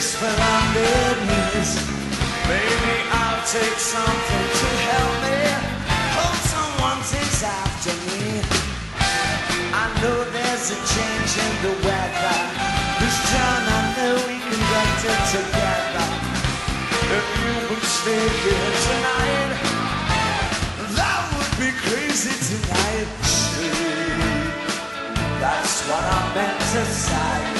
whisper under knees. Baby, I'll take something to help me. Hope someone takes after me. I know there's a change in the weather. This time I know we can get it together. If you would stay here tonight, that would be crazy tonight. That's what I meant to say.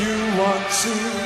you want to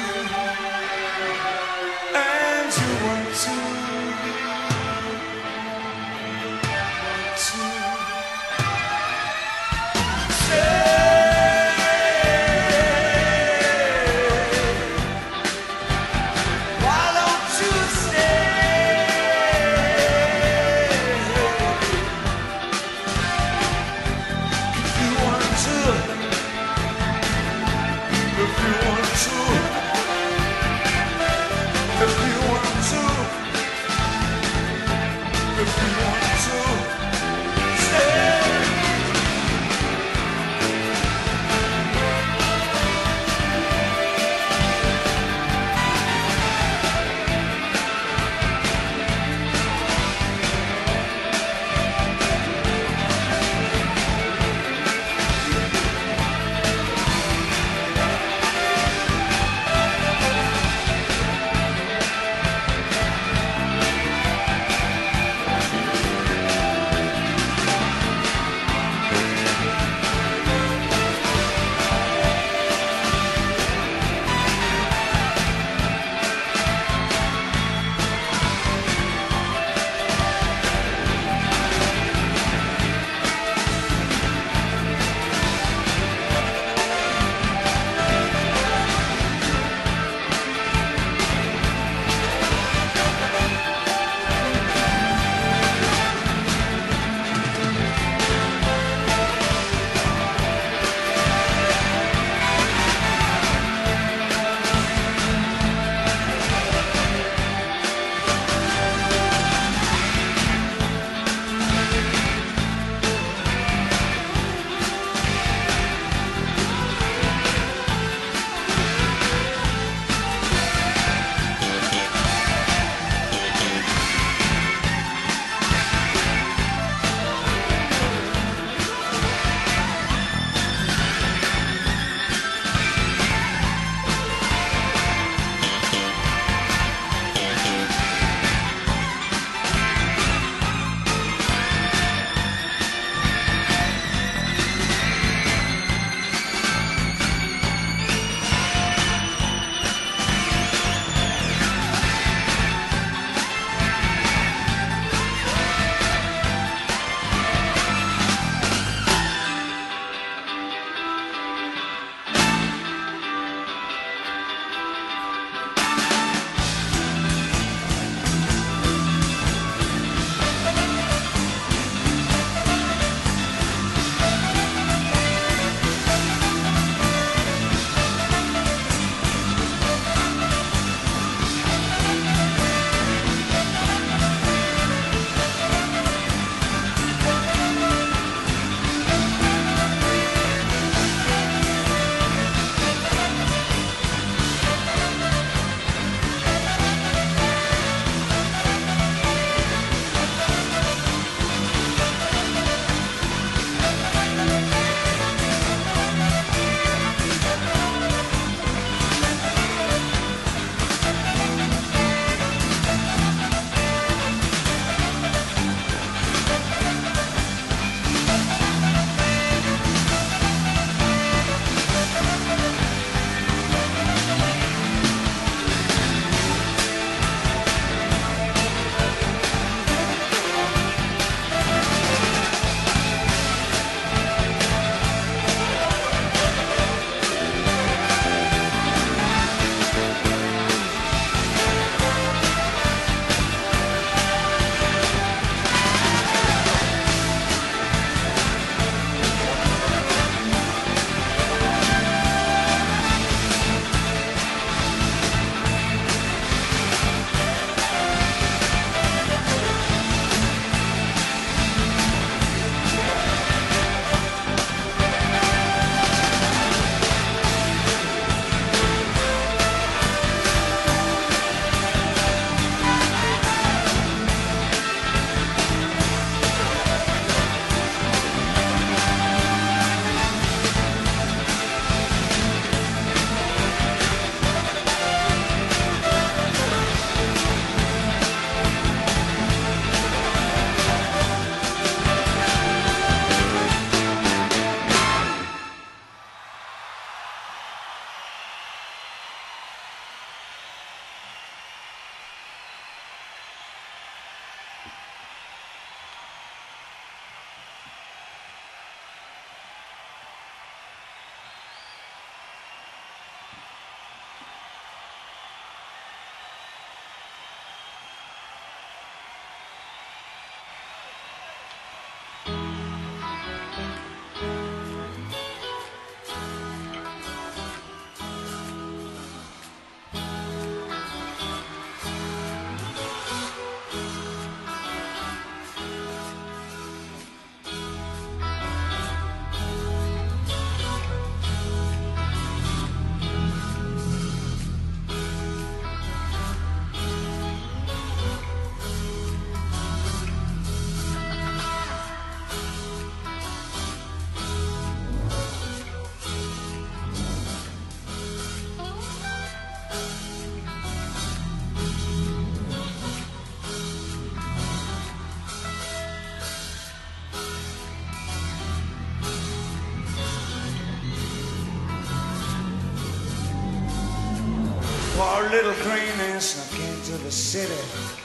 city,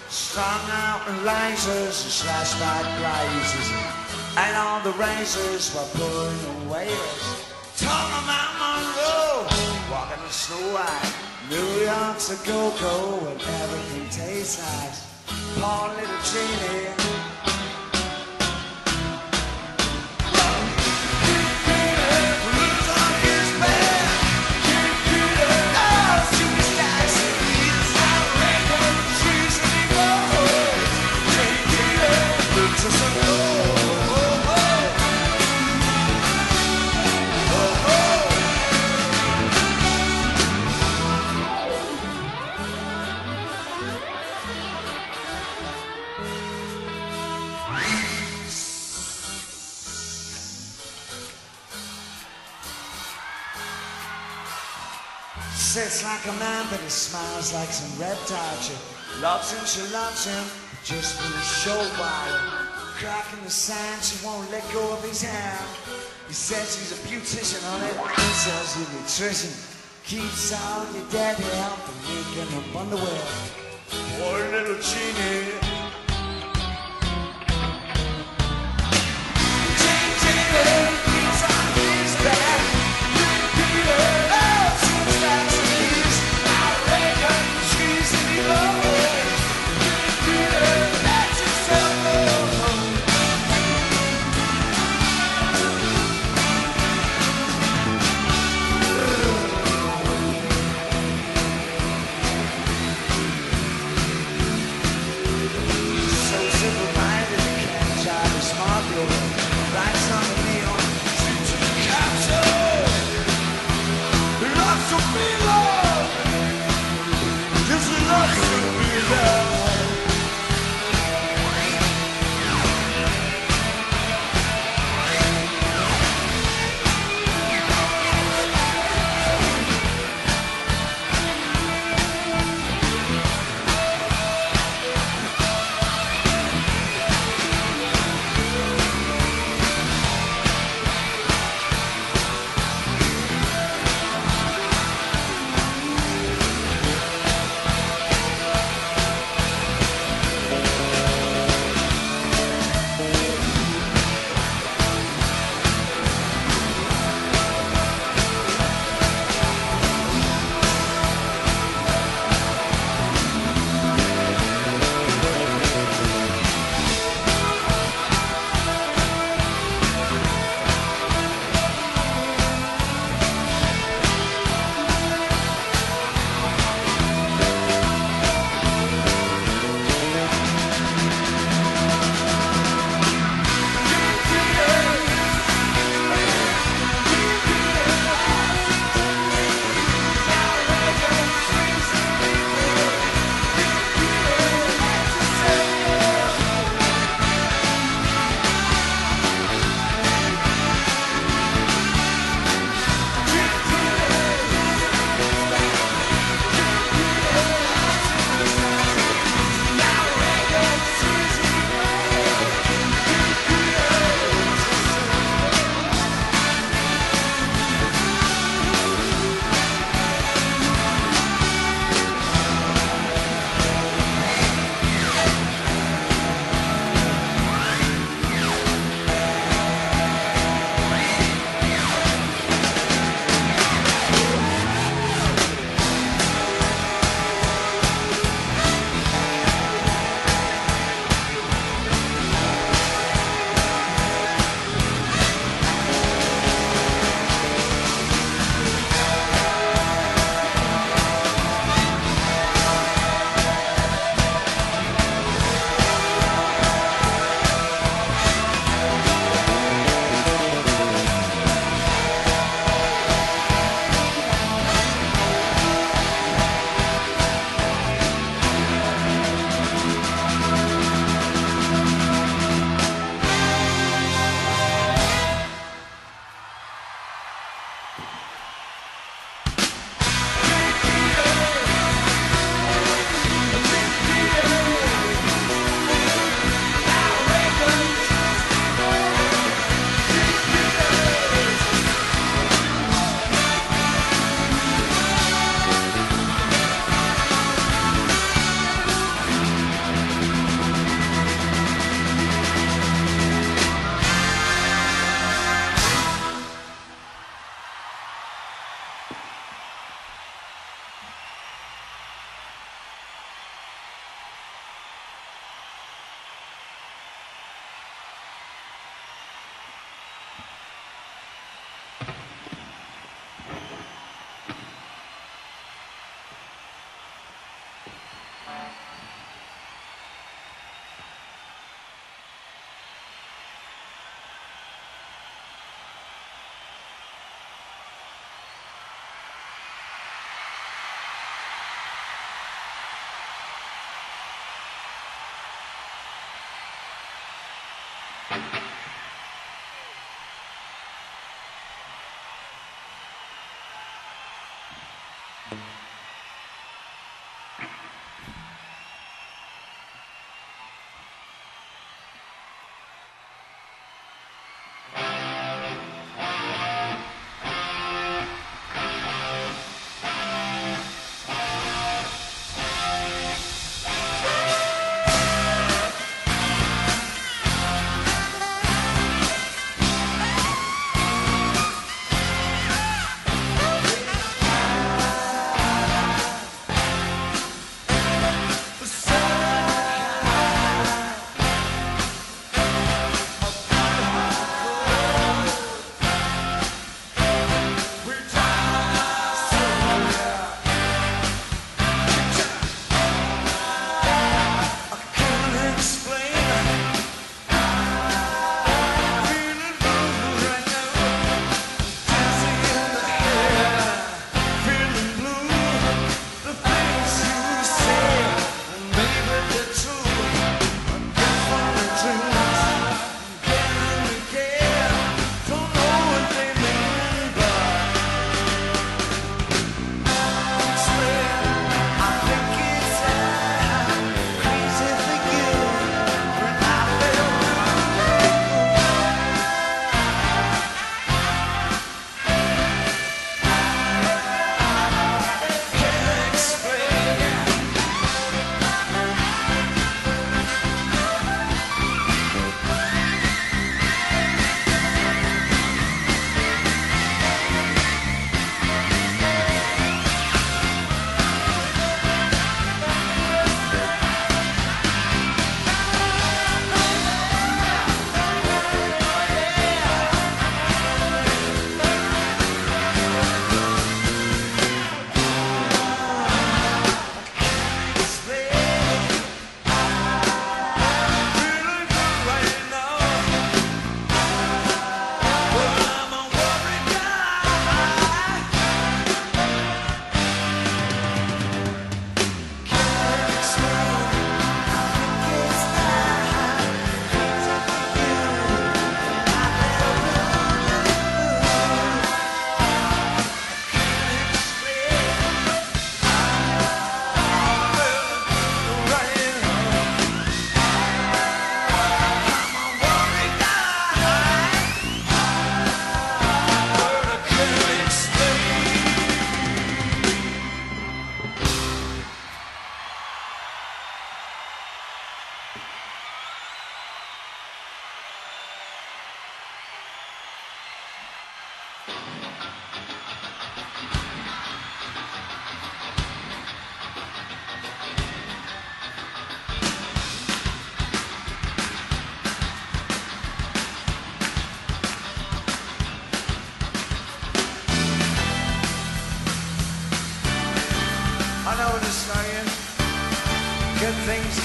strung out in lasers and slashed by blazes. And all the razors were pulling the waiters. Of Mount Monroe, oh, walking the snow white. New York's a go-go and everything tastes nice. Poor little genie. Loves him, she loves him, just for the show while Cracking the sand, she won't let go of his hand. He says he's a beautician on it, he sells you nutrition. Keeps all your daddy out from making them underwear. Poor little genie.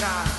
I